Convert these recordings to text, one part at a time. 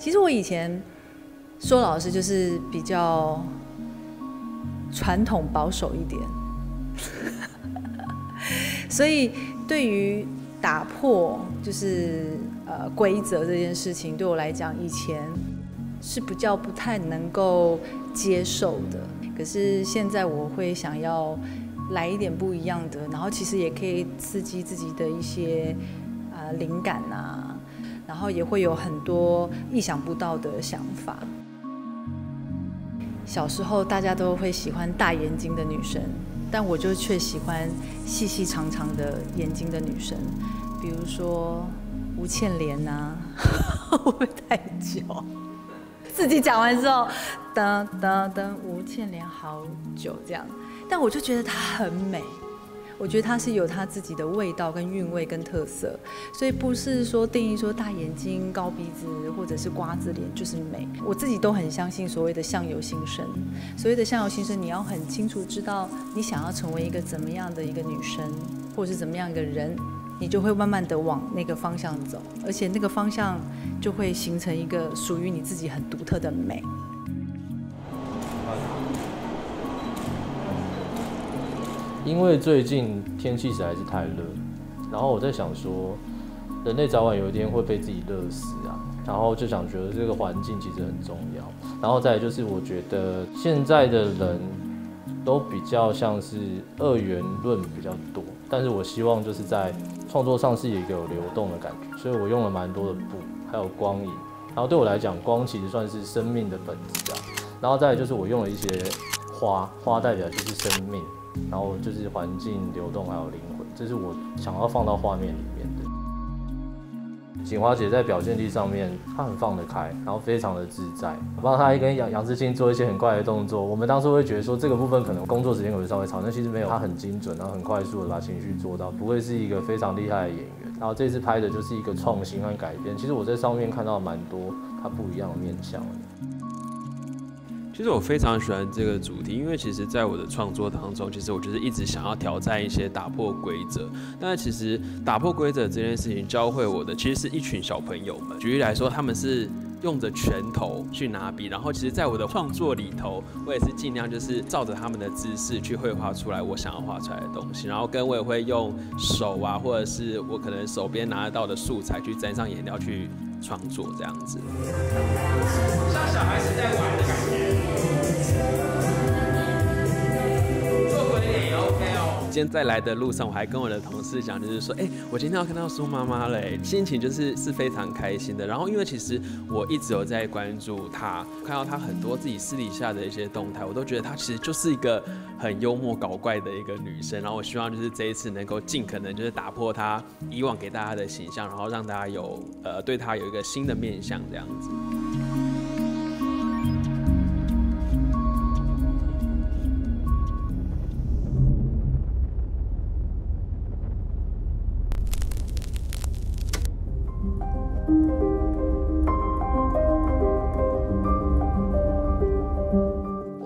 其实我以前说老师就是比较传统保守一点，所以对于打破就是呃规则这件事情，对我来讲以前是比较不太能够接受的。可是现在我会想要来一点不一样的，然后其实也可以刺激自己的一些啊灵感啊，然后也会有很多意想不到的想法。小时候大家都会喜欢大眼睛的女生，但我就却喜欢细细长长的眼睛的女生，比如说吴倩莲呐，会不会太久？自己讲完之后，噔噔噔，吴倩莲好久这样，但我就觉得她很美。我觉得她是有她自己的味道、跟韵味、跟特色，所以不是说定义说大眼睛、高鼻子或者是瓜子脸就是美。我自己都很相信所谓的相由心生，所谓的相由心生，你要很清楚知道你想要成为一个怎么样的一个女生，或者是怎么样一个人，你就会慢慢的往那个方向走，而且那个方向就会形成一个属于你自己很独特的美。因为最近天气实在是太热，然后我在想说，人类早晚有一天会被自己热死啊，然后就想觉得这个环境其实很重要，然后再来就是我觉得现在的人都比较像是二元论比较多，但是我希望就是在创作上是一个有流动的感觉，所以我用了蛮多的布，还有光影，然后对我来讲，光其实算是生命的本质啊，然后再来就是我用了一些花，花代表就是生命。然后就是环境流动，还有灵魂，这是我想要放到画面里面的。锦华姐在表现力上面，她很放得开，然后非常的自在。我帮她跟杨杨志清做一些很快的动作，我们当初会觉得说这个部分可能工作时间会稍微长，但其实没有，她很精准，然后很快速的把情绪做到，不会是一个非常厉害的演员。然后这次拍的就是一个创新和改变，其实我在上面看到蛮多她不一样的面相的。其实我非常喜欢这个主题，因为其实，在我的创作当中，其实我就是一直想要挑战一些打破规则。但，其实打破规则这件事情，教会我的其实是一群小朋友们。举例来说，他们是用着拳头去拿笔，然后，其实，在我的创作里头，我也是尽量就是照着他们的姿势去绘画出来我想要画出来的东西。然后，跟我也会用手啊，或者是我可能手边拿得到的素材去沾上颜料去创作这样子。像小孩子在玩的感觉。今天在来的路上，我还跟我的同事讲，就是说，哎，我今天要看到苏妈妈嘞，心情就是是非常开心的。然后，因为其实我一直有在关注她，看到她很多自己私底下的一些动态，我都觉得她其实就是一个很幽默搞怪的一个女生。然后，我希望就是这一次能够尽可能就是打破她以往给大家的形象，然后让大家有呃对她有一个新的面相这样子。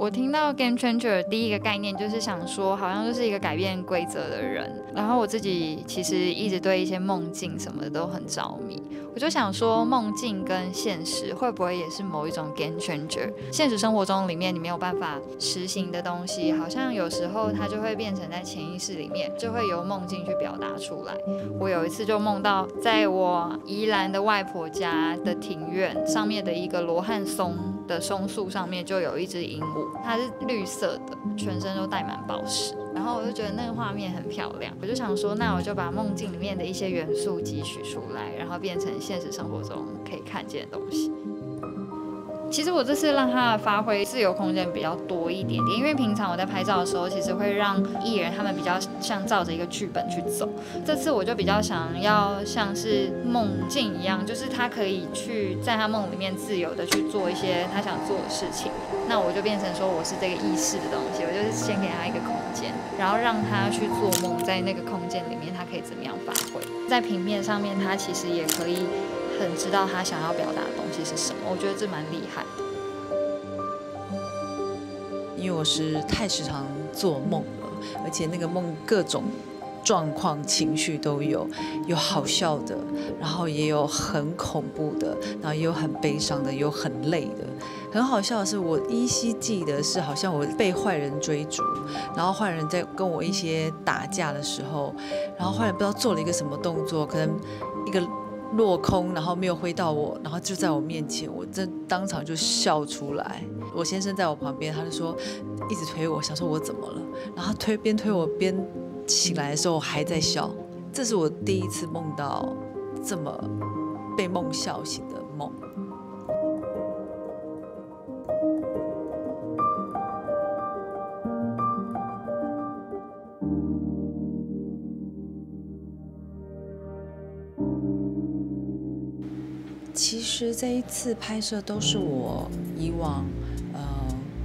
我听到 Game Changer 第一个概念就是想说，好像就是一个改变规则的人。然后我自己其实一直对一些梦境什么的都很着迷。我就想说，梦境跟现实会不会也是某一种 Game Changer？现实生活中里面你没有办法实行的东西，好像有时候它就会变成在潜意识里面，就会由梦境去表达出来。我有一次就梦到，在我宜兰的外婆家的庭院上面的一个罗汉松。的松树上面就有一只鹦鹉，它是绿色的，全身都带满宝石。然后我就觉得那个画面很漂亮，我就想说，那我就把梦境里面的一些元素汲取出来，然后变成现实生活中可以看见的东西。其实我这次让他的发挥自由空间比较多一点点，因为平常我在拍照的时候，其实会让艺人他们比较像照着一个剧本去走。这次我就比较想要像是梦境一样，就是他可以去在他梦里面自由的去做一些他想做的事情。那我就变成说我是这个意识的东西，我就是先给他一个空间，然后让他去做梦，在那个空间里面他可以怎么样发挥。在平面上面，他其实也可以。很知道他想要表达的东西是什么，我觉得这蛮厉害。因为我是太时常做梦了，而且那个梦各种状况、情绪都有，有好笑的，然后也有很恐怖的，然后也有很悲伤的，也有很累的。很好笑的是，我依稀记得是好像我被坏人追逐，然后坏人在跟我一些打架的时候，然后坏人不知道做了一个什么动作，可能一个落空，然后没有挥到我，然后就在我面前，我真当场就笑出来。我先生在我旁边，他就说一直推我，想说我怎么了，然后推边推我边醒来的时候，我还在笑。这是我第一次梦到这么被梦笑醒的梦。其实这一次拍摄都是我以往呃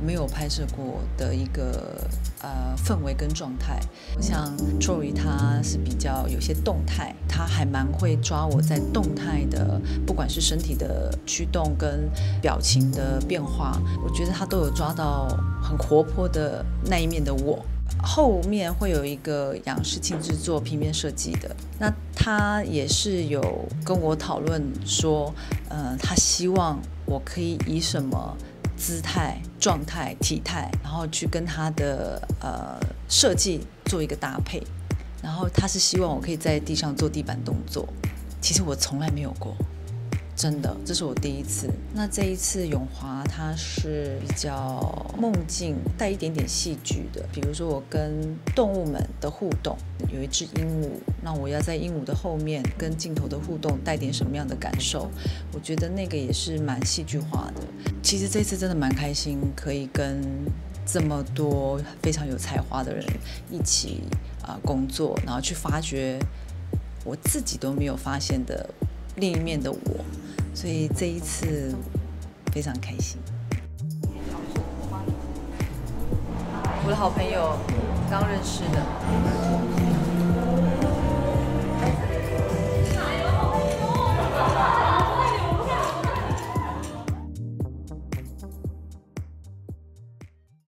没有拍摄过的一个呃氛围跟状态。我想 Joy 他是比较有些动态，他还蛮会抓我在动态的，不管是身体的驱动跟表情的变化，我觉得他都有抓到很活泼的那一面的我。后面会有一个杨世庆制作平面设计。的，那他也是有跟我讨论说，呃，他希望我可以以什么姿态、状态、体态，然后去跟他的呃设计做一个搭配，然后他是希望我可以在地上做地板动作，其实我从来没有过。真的，这是我第一次。那这一次永华它是比较梦境，带一点点戏剧的。比如说我跟动物们的互动，有一只鹦鹉，那我要在鹦鹉的后面跟镜头的互动，带点什么样的感受？我觉得那个也是蛮戏剧化的。其实这次真的蛮开心，可以跟这么多非常有才华的人一起啊工作，然后去发掘我自己都没有发现的另一面的我。所以这一次非常开心。我的好朋友刚认识的。